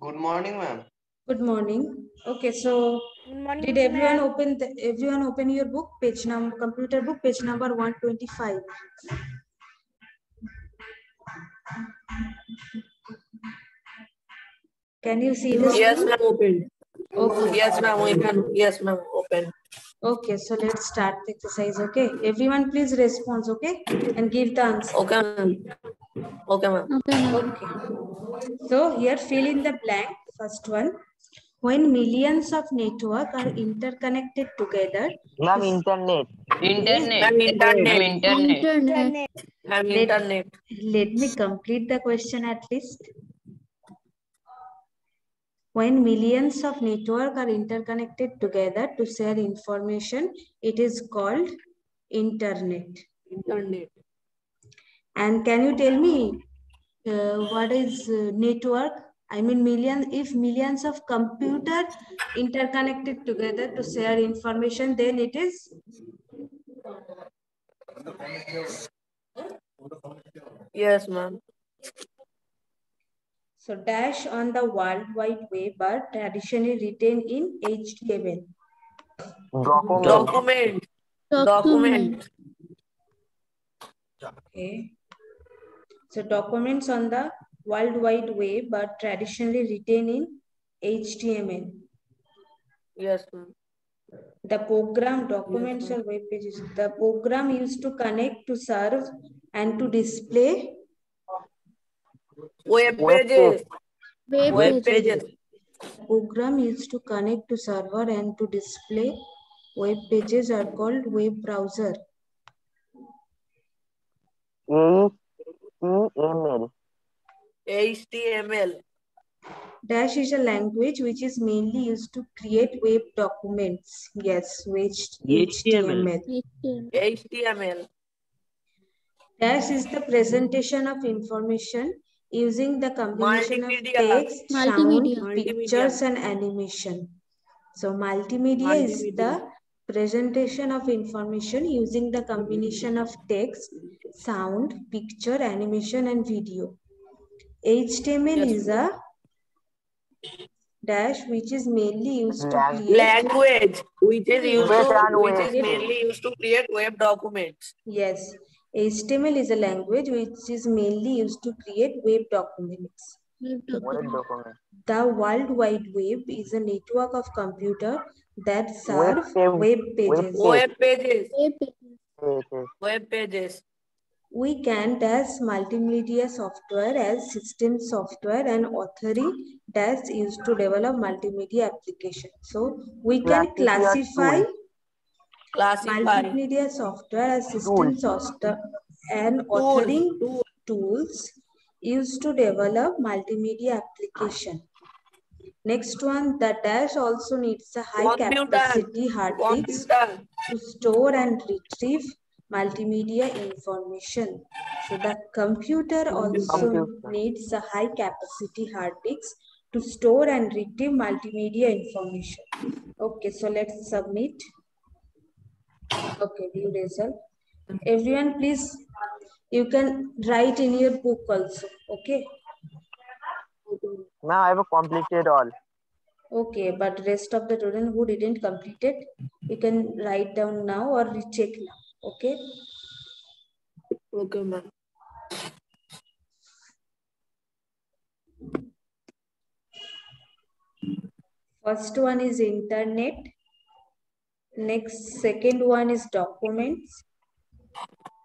Good morning, ma'am. Good morning. Okay, so Good morning, did everyone open the, everyone open your book page number computer book page number 125 can you see this Yes, ma'am, open. Okay Yes, ma'am, we can. Yes, ma'am, open. okay so let's start the exercise okay everyone please respond okay and give the answer Okay, ma'am. Okay, ma'am. okay Okay. so here fill in the blank first one when millions of network are interconnected together Ma'am, internet. Internet. Ma'am, internet. Ma'am, internet. Internet. Ma'am, Let- internet. let me complete the question at least when millions of network are interconnected together to share information it is called internet Internet. and can you tell me uh, what is uh, network i mean million if millions of computer interconnected together to share information then it is Yes, ma'am. So dash on the world wide web are traditionally written in html Document. Document. Document. Okay. So documents on the World Wide Web are traditionally written in HTML. Yes, ma'am. The program documents or web pages. The program used to connect, to serve, and to display. Web Web pages. Web Web pages. pages. Program used to connect to server and to display web pages are called web browser. HTML. HTML. Dash is a language which is mainly used to create web documents. Yes, which HTML. HTML. HTML. Dash is the presentation of information using the combination of Multimedia. text, sound, Multimedia. pictures, and animation. So multimedia, is the presentation of information using the combination of text, sound, picture, animation, and video. HTML Yes, is a dash which is mainly used to create Language, which is used to, which is mainly used to create web documents. yes HTML is a language which is mainly used to create web documents. Web Web document. document. The World Wide Web is a network of computer that serve web web pages. Web pages. Web pages. Pages. Web pages. We can dash multimedia software as system software and authoring dash used to develop multimedia application. So we can Classify classify Classify. Multimedia software as system software and authoring Tool. tools used to develop multimedia application. Next one, the dash also needs a high Computer. capacity hard disk to store and retrieve multimedia information. So the computer also Computer. needs a high capacity hard disk to store and retrieve multimedia information. Okay, so let's submit. Okay, view result. Everyone, please, you can write in your book also. Okay. Now I have completed all. Okay, but rest of the student who didn't complete it, you can write down now or recheck now. Okay. Okay, ma'am. First one is internet. Next, second one is documents.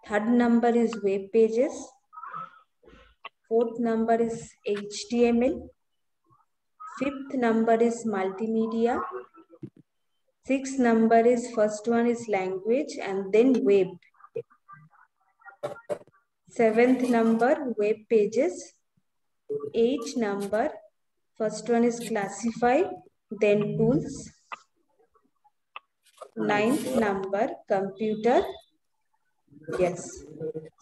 Third number is web pages. Fourth number is HTML. Fifth number is multimedia. Sixth number is first one is language and then web. Seventh number web pages. Eighth number first one is classify then tools ninth number computer. Yes.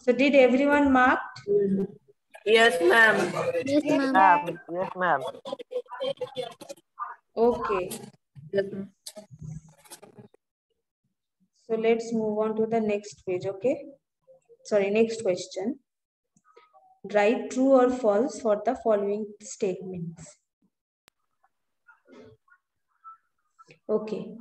So did everyone marked? Yes ma'am. Yes ma'am. Yes ma'am. Okay. So let's move on to the next page okay? Sorry next question. Write true or false for the following statements? Okay.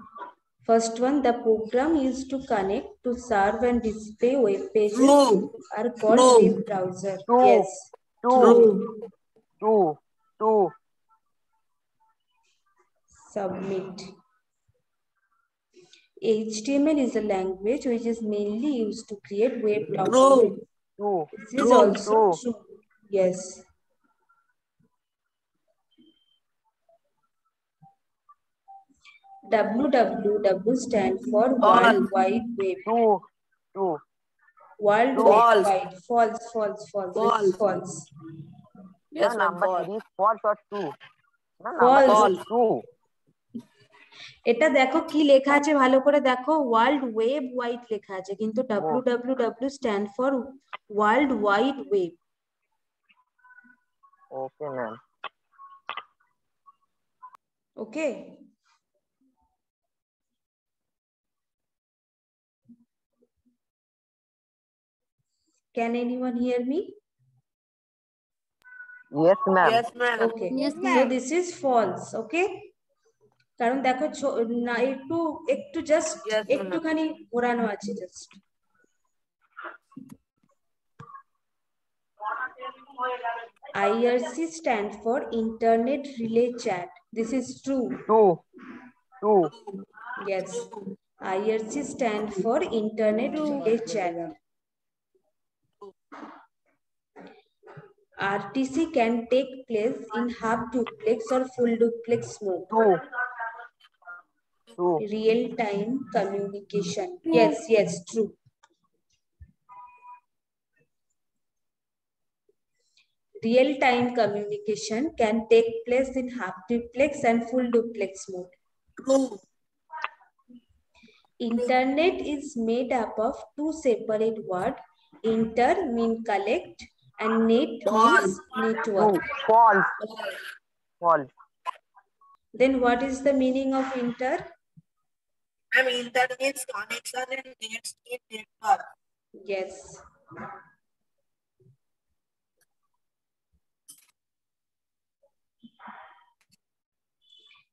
First one, the program is to connect to serve and display web pages True. are called True. web browser. True. Yes. Two. True. Two. Two. Submit. HTML is a language which is mainly used to create web browser. True. Two. This is True, also true. true. Yes. www stand for All. World Wide Web. Two. Two. World False. Wide. False, false, false. It's False. false. Yes, No, ma'am. number False. three is false or true? No, False. number False. three is true. এটা দেখো কি লেখা আছে ভালো করে দেখো world web wide লেখা আছে কিন্তু W W W stand for world wide web Okay, ma'am. Okay Can anyone hear me? Yes, ma'am. Yes, ma'am. Okay. Yes, So ma'am. this is false, okay? কারণ দেখো ছো- না একটু একটু জাস্ট Yes, ma'am. একটুখানি ঘোরানো আছে just IRC stand for Internet Relay Chat. This is true. Two. Two. Yes. IRC stand for Internet Relay Chat. RTC can take place in half duplex or full duplex mode. Oh. Oh. Two. Two. Real time communication. Yes, yes, true. Real time communication can take place in half duplex and full duplex mode. True. Internet is made up of two separate words. Inter mean collect and net means Two. network. False. Oh, false. False. Then what is the meaning of inter? Ma'am, internet is connection and net in network. Yes.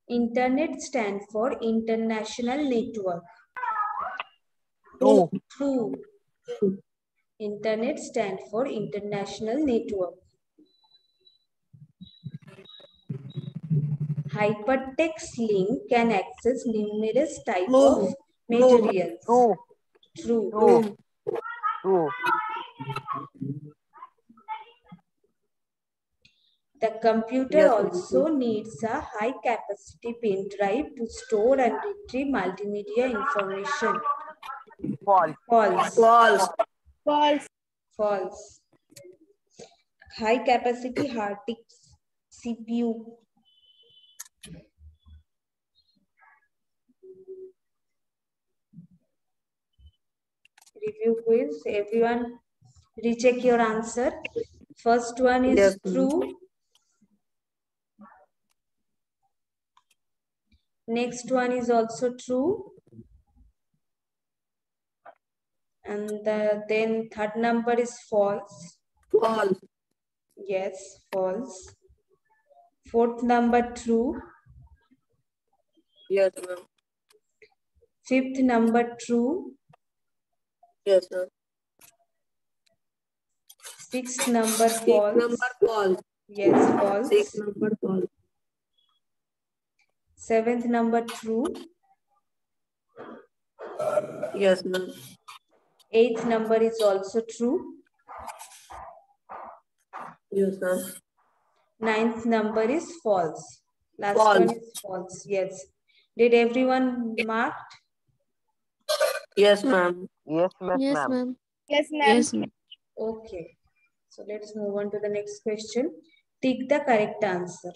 Internet stands for international network. Two. True. Internet stand for international network. Hypertext link can access numerous type of True. materials. Two. True. Two. The computer Yes, also needs a high capacity pen drive to store and retrieve multimedia information. False. False. False. False. False. High capacity hard disk CPU. Review quiz. Everyone recheck your answer. First one is Yes, true. Next one is also true. And the, then third number is false. False. Yes, false. Fourth number true. Yes, ma'am. Fifth number true. Yes, ma'am. Sixth number Six false. number false. Yes, false. Six number false. Seventh number true. Yes, ma'am. Eighth number is also true. Yes, ma'am. Ninth number is false. Last one False. is false. Yes. Did everyone marked? Yes, ma'am. Yes, yes, Yes, ma'am. ma'am. Yes, ma'am. Yes, ma'am. Okay. So let's move on to the next question. Take the correct answer.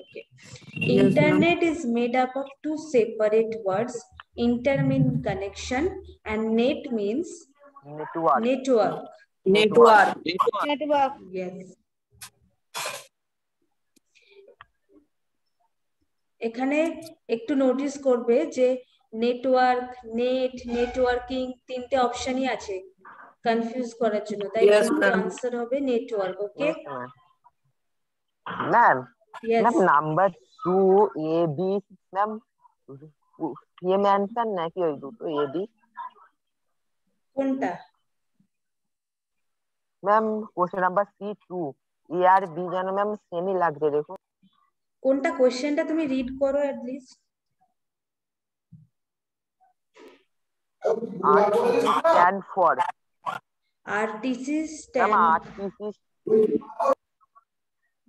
Okay. Yes. Internet is made up of two separate words. inter means connection and net means network. network. Network, network. network. yes. এখানে একটু notice করবে যে network net networking তিনটে অপশনই আছে confuse করার জন্য। তাই answer হবে network okay ma'am number 2 A B ma'am ये में आंसर নাকি ওই দুটো এ বি কোনটা ma'am question number C two A R B যেন ম্যাম সেমই লাগছে দেখুন কোনটা কোশ্চেনটা তুমি রিড করো at list R stand for RTC ma'am stand R T C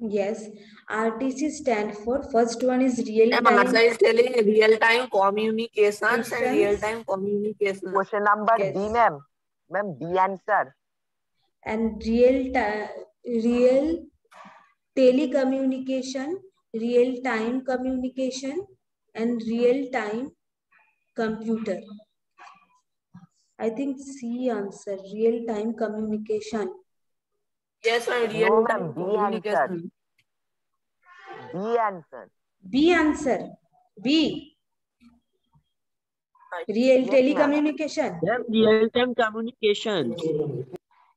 Yes, RTC stand for first one is real time. yeah, NASA is telling real time communications and real time communication. Question number yes. B, ma'am. Ma'am, B answer. And real time, real telecommunication, real time communication, and real time computer. I think C answer, real time communication. Yes, ma'am, real No, time ma'am, B communication. B answer b answer b Right. real Yes, ma'am. telecommunication Ma'am, real time communication.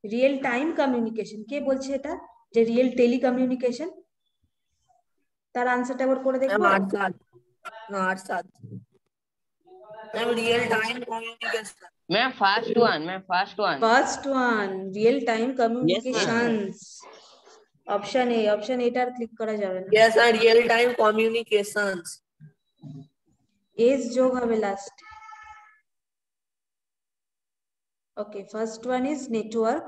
Real time communication কে বলছে এটা যে real telecommunication তার আনসারটা একবার করে Ma'am, দেখবো Arsad. No, Arsad. Ma'am, real time communication. Ma'am, first one, ma'am, first one. First one real time communications option A option এটার ক্লিক করা যাবে না Yes, ma'am, real time communications. S যোগ হবে last okay first one is network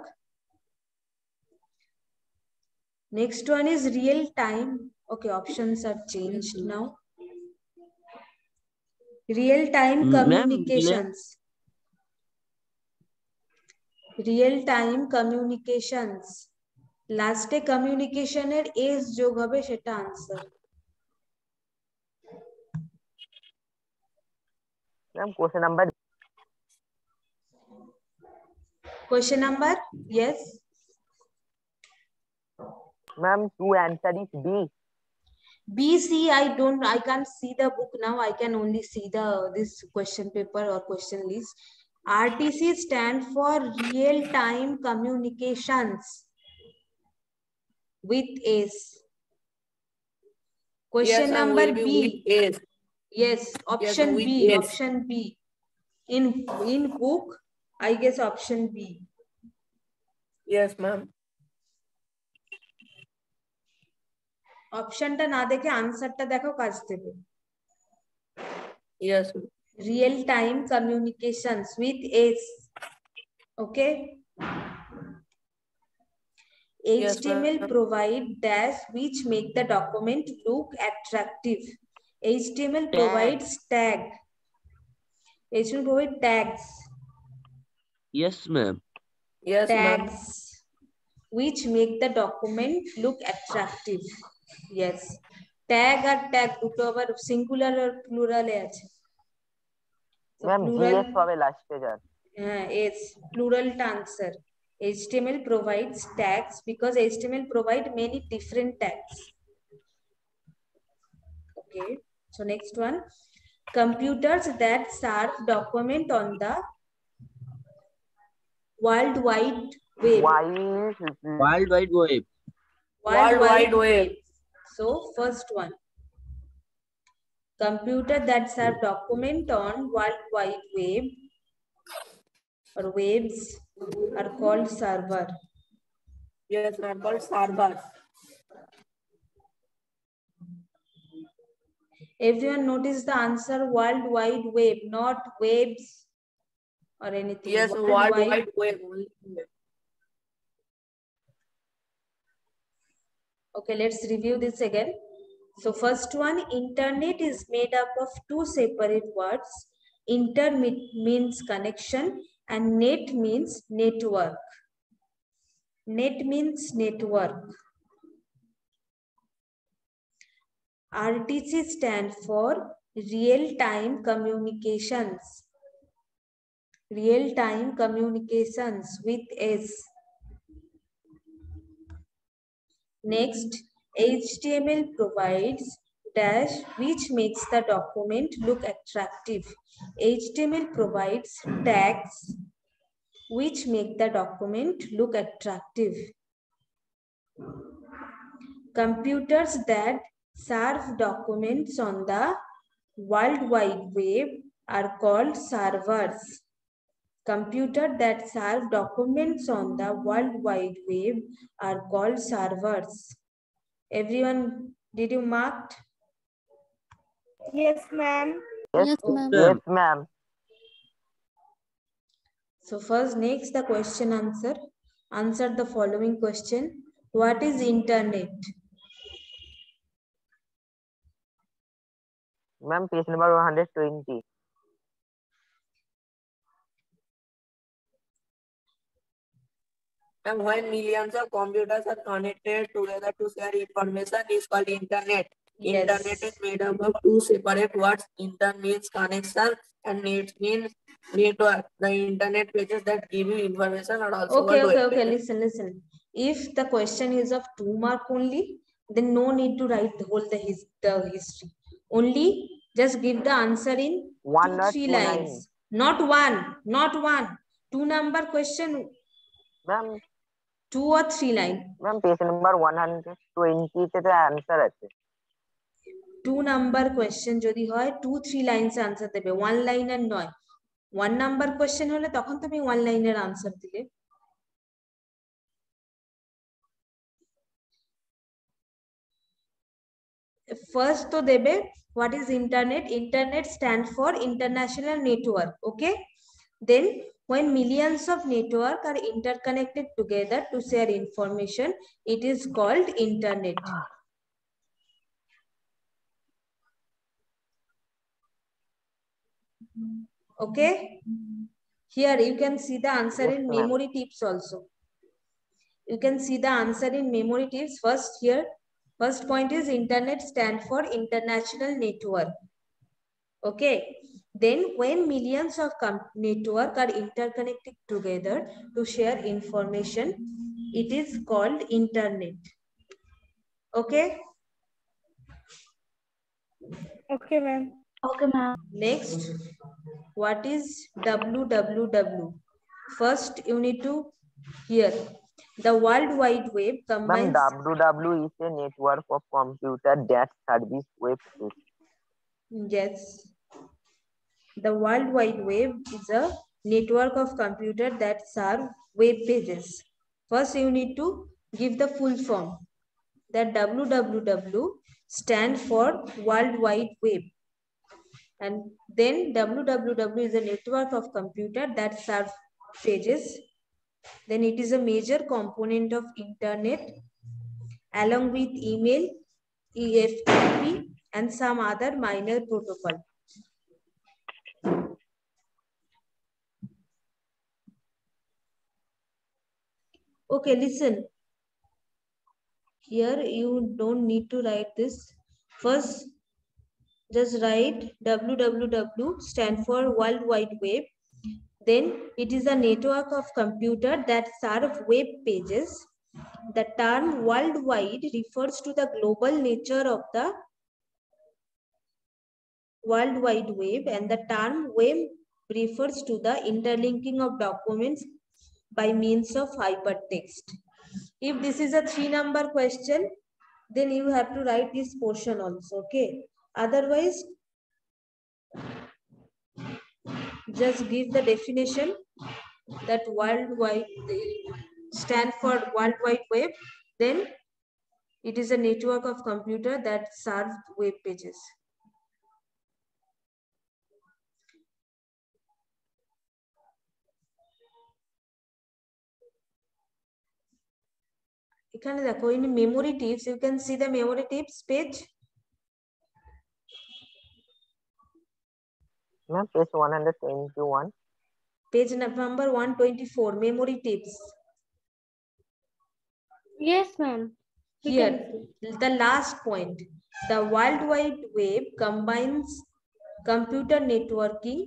next one is real time okay options are changed now Real time Mm, ma'am, communications real time communications লাস্টে কমিউনিকেশনের S যোগ হবে সেটা answer ma'am question number Question number? Yes. Ma'am two answer is B B, C, I don't, I can't see the book now. I can only see the, this question paper or question list. RTC stand for real time communications with S. Question Yes, number B. Yes. Yes, option with B, S. option B. In, in book, I guess option B. Yes, ma'am. অপশনটা না দেখে আনসারটা দেখো কাজ দেবে Yes. ma'am. real time communications with S. Okay. Yes, HTML ma'am. provide dash which make the document look attractive. HTML provides tag. HTML provide tags. Yes, ma'am. Yes, ma'am. Tags which make the document look attractive. Yes. Tag R tag দুটো আবার singular আর প্লুরালে আছে So ma'am plural- GS হবে লাস্টে যার Uh, it's plural to answer. HTML provides tags because HTML provide many different tags. Okay, so next one. Computers that serve document on the World Wide Web. While World Wide Web. World Wide Web. So first one. Computer that serve document on World Wide Web or waves are called server. Yes, ma'am. Called servers. Everyone notice the answer World Wide Web, not waves or anything. Yes, World Wide Web. Okay, let's review this again. So first one, internet is made up of two separate words. Inter means connection and net means network. Net means network. RTC stand for real-time communications. Real-time communications with S. Next, HTML provides dash which makes the document look attractive. HTML provides tags which make the document look attractive. Computers that serve documents on the World Wide Web are called servers. Computer that serve documents on the World Wide Web are called servers. Everyone, did you mark? Yes, ma'am. Yes, Yes, ma'am. yes, ma'am. So first, next the question answer. Answer the following question. What is internet? Ma'am, page number 120. And when millions of computers are connected together to share information is called internet. Yes. Internet is made up of two separate words. Internet means connection and net means network. The internet pages that give you information are also Okay, called okay, web okay. pages. Listen, listen. If the question is of two mark only, then no need to write the whole the, his, the history. Only just give the answer in One two, not three two nine. lines. Not one, not one. Two number question, Ma'am, two or three line. ma'am, page number 120 তে তো answer আছে। Two number question যদি হয় two three lines answer দেবে। One লাইনের নয়। One number question হলে তখন তুমি ওয়ান লাইনের আনসার দিলে। ফার্স্ট তো দেবে what is internet internet stand for international network okay then when millions of network are interconnected together to share information it is called internet Okay. Here you can see the answer in memory tips also. You can see the answer in memory tips. First here, first point is internet stand for international network. Okay. Then when millions of com- network are interconnected together to share information, it is called internet. Okay. Okay, ma'am. Okay, ma'am. Next, what is www? First, you need to hear. The World Wide Web Ma'am, combines. WW is a network of computer that service web. Yes. The World Wide Web is a network of computer that serve web pages. First, you need to give the full form. That www stand for World Wide Web. And then www is a network of computer that serve pages. Then it is a major component of internet along with email, EFTP and some other minor protocol. Okay, listen. Here you don't need to write this. First, just write www stand for World Wide Web. Then it is a network of computer that serve web pages. The term worldwide refers to the global nature of the World Wide Web and the term web refers to the interlinking of documents by means of hypertext. If this is a three number question, then you have to write this portion also, okay? Otherwise, just give the definition that worldwide stand for World Wide Web, then it is a network of computer that serve web pages. এখানে দেখো in memory tips you can see the memory tips page Ma'am, page 121. page number 124 memory tips Yes, ma'am. We here can the last point the world wide web combines computer networking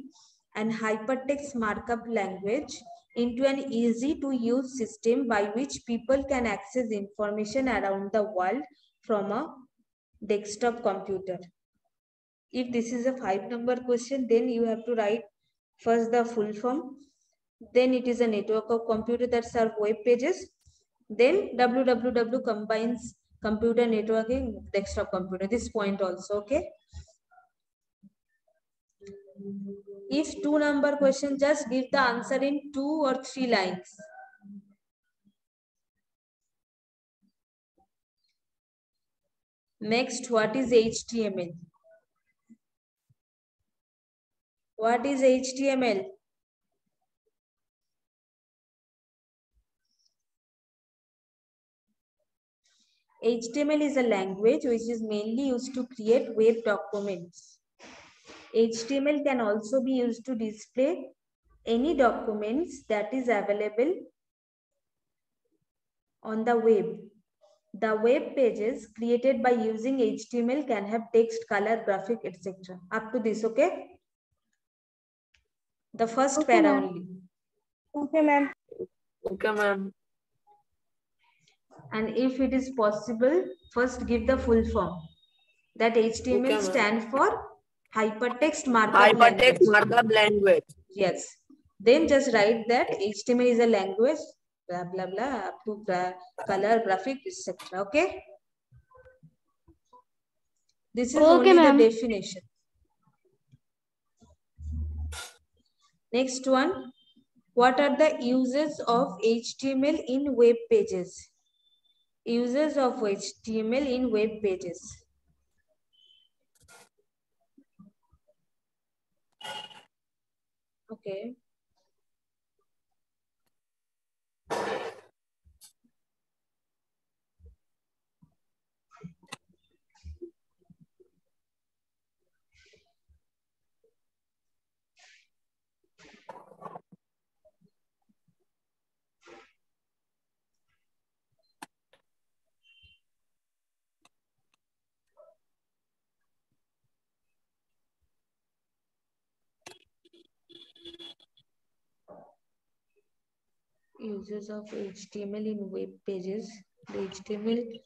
and hypertext markup language into an easy to use system by which people can access information around the world from a desktop computer. If this is a five number question then you have to write first the full form. Then it is a network of computer that serve web pages. Then www combines computer networking, desktop computer, this point also, okay? If two number question, just give the answer in two or three lines. Next, what is HTML? What is HTML? HTML is a language which is mainly used to create web documents. HTML can also be used to display any documents that is available on the web. The web pages created by using HTML can have text, color, graphic, etc. Up to this, okay? The first Okay, para only. Okay, ma'am. Okay, ma'am. And if it is possible, first give the full form. That HTML Okay, ma'am. stand for Hypertext Markup Hypertext Language. markup language. Yes. Then just write that HTML is a language, blah, blah, blah, up to gra- color, graphic, etc. Okay? This is Okay, only the definition. Next one. What are the uses of HTML in web pages? Uses of HTML in web pages. Okay. Uses of HTML in web pages. The HTML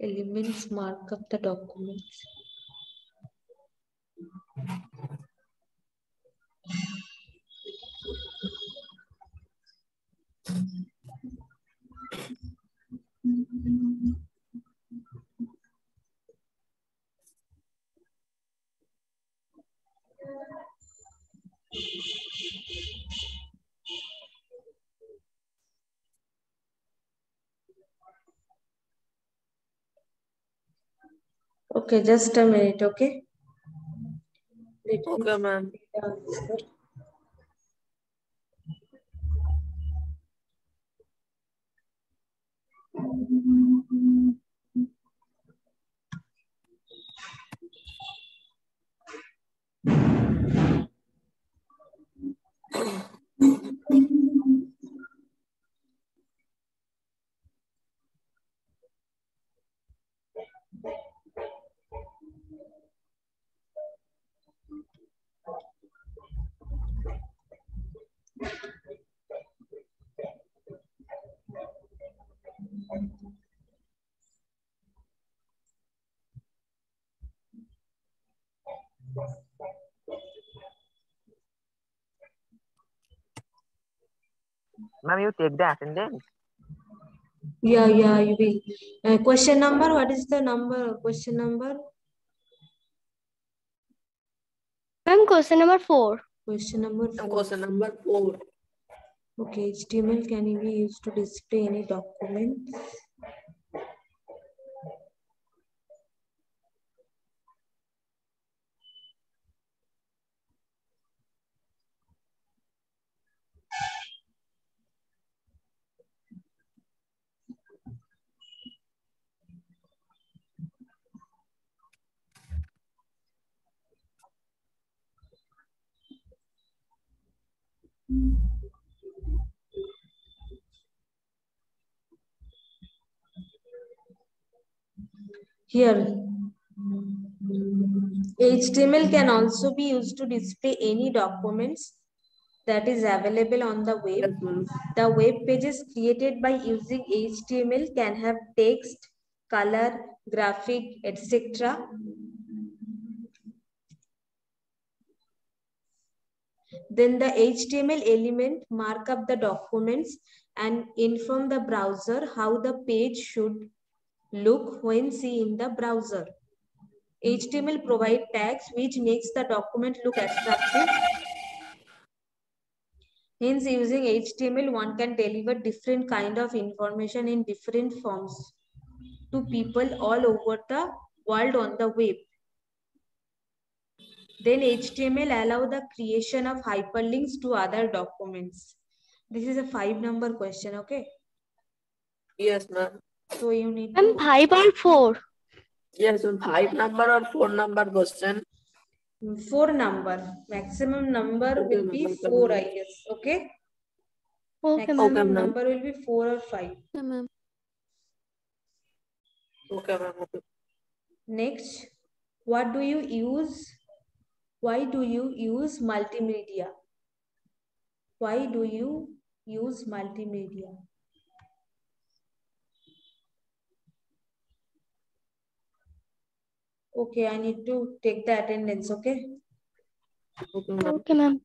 elements mark up the documents. Okay, just a minute, okay? Let Okay, ma'am. see the Ma'am, you take that the attendance. Yeah, yeah, you will. Uh, question number, what is the number? Question number? Ma'am, question number four. Question number And four. Question number four. Okay, HTML can be used to display any document. Here, HTML can also be used to display any documents that is available on the web. The web pages created by using HTML can have text, color, graphic, etc. Then the HTML element mark up the documents and inform the browser how the page should look when see in the browser. HTML provide tags which makes the document look attractive. Hence, using HTML, one can deliver different kind of information in different forms to people all over the world on the web. Then HTML allow the creation of hyperlinks to other documents. This is a five number question, okay? Yes, ma'am. So you need Ma'am, to five or four? Yes, ma'am. Five number or four number question. Hmm, four number. Maximum number Okay, will be okay, four, ma'am. I guess. Okay. Okay. Maximum ma'am. number will be four or five. Okay, ma'am. Okay, ma'am. Okay. Next, what do you use? Why do you use multimedia? Why do you use multimedia? Okay, I need to take the attendance, okay? Okay, ma'am.